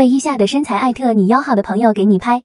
卫衣下的身材艾特你腰好的朋友给你拍。